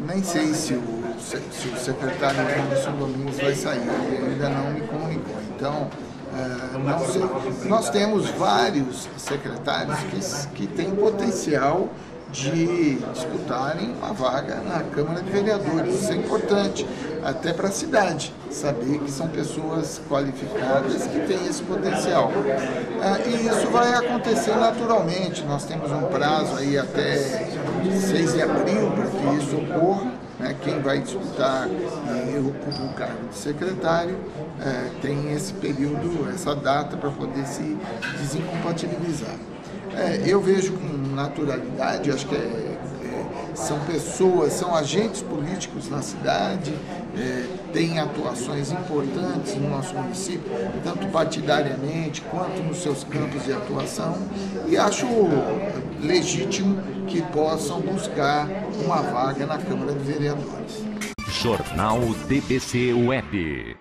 nem sei se o, se, se o secretário Anderson Domingos vai sair, ele ainda não me comunicou. Então, uh, não sei. Nós temos vários secretários que, que têm potencial de disputarem uma vaga na Câmara de Vereadores. Isso é importante, até para a cidade, saber que são pessoas qualificadas que têm esse potencial. Ah, e isso vai acontecer naturalmente. Nós temos um prazo aí até 6 de abril para que isso ocorra. Né? Quem vai disputar e ocupa o cargo de secretário eh, tem esse período, essa data para poder se desincompatibilizar. É, eu vejo com naturalidade, acho que é, é, são pessoas, são agentes políticos na cidade, é, têm atuações importantes no nosso município, tanto partidariamente quanto nos seus campos de atuação, e acho legítimo que possam buscar uma vaga na Câmara de Vereadores. Jornal DBC Web.